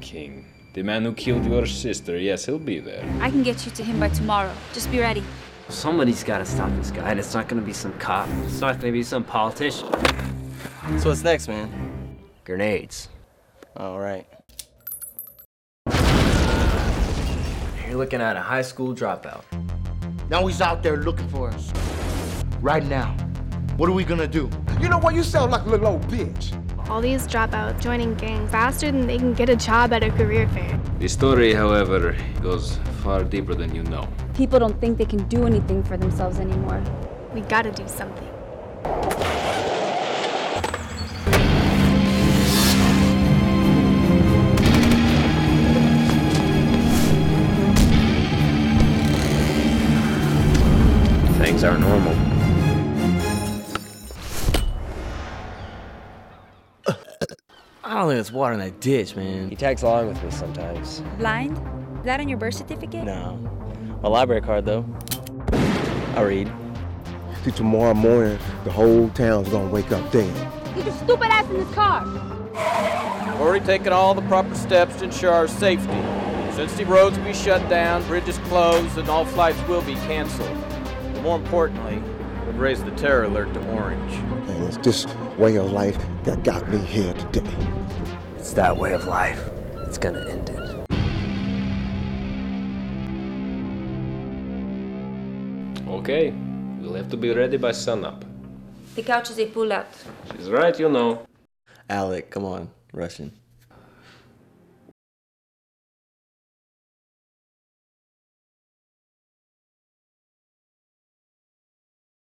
King. The man who killed your sister, yes, he'll be there. I can get you to him by tomorrow. Just be ready. Somebody's got to stop this guy, and it's not gonna be some cop. It's not gonna be some politician. So what's next, man? Grenades. All right. You're looking at a high school dropout. Now he's out there looking for us. Right now. What are we gonna do? You know what? You sound like a little old bitch. All these drop out joining gangs faster than they can get a job at a career fair. The story, however, goes far deeper than you know. People don't think they can do anything for themselves anymore. We gotta do something. Things are normal. I don't think it's water in that ditch, man. He tags along with me sometimes. Blind? Is that on your birth certificate? No. My library card, though. I read. See, tomorrow morning, the whole town's gonna wake up dead. Get your stupid ass in this car! We've Already taken all the proper steps to ensure our safety. Since the roads will be shut down, bridges closed, and all flights will be canceled. But more importantly, we've raised the terror alert to orange. And it's this way of life that got me here today. It's that way of life. It's gonna end it. Okay, we'll have to be ready by sunup. The couch is a pull out. She's right, you know. Alec, come on. Russian.